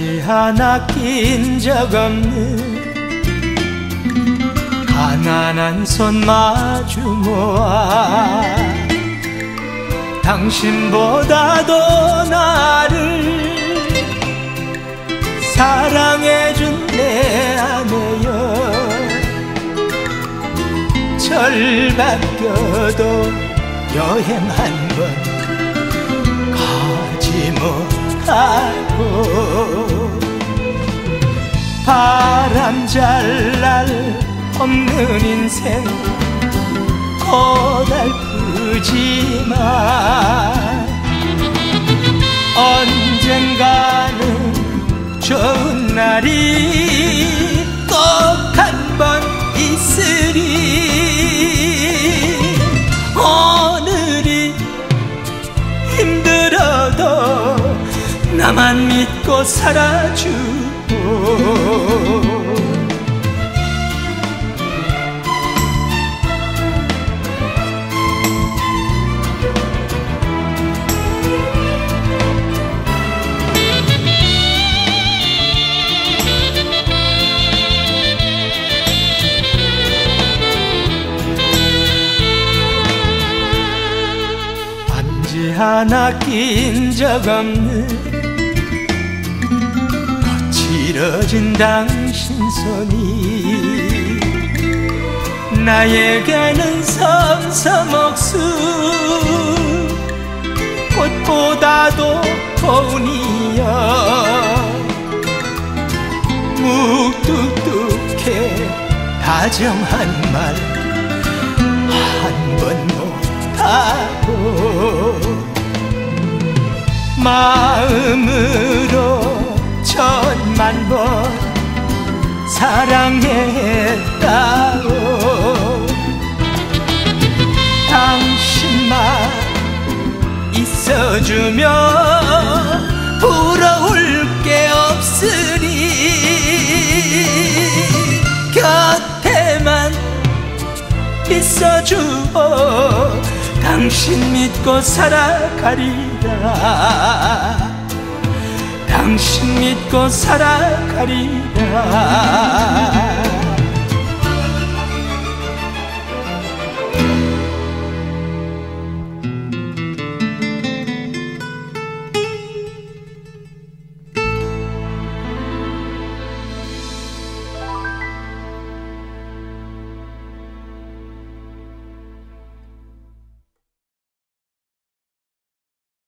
하나 낀 적 없는 가난한 손 마주 모아 당신보다도 나를 사랑해준 내 아내여 절 바뀌어도 여행 한 번 가지 못하고 바람 잘 날 없는 인생 고달프지만 언젠가는 좋은 날이 꼭 한 번 있으리. 오늘이 힘들어도 나만 믿고 살아주고 하나 낀 적 없는 거칠어진 당신 손이 나에게는 섬섬옥수 꽃보다도 고운이여 묵뚝뚝해 다정한 말 한번 마음으로 천만 번 사랑했다고 당신만 있어주면 부러울 게 없으니 곁에만 있어주어 당신 믿고 살아가리라. 당신 믿고 살아가리라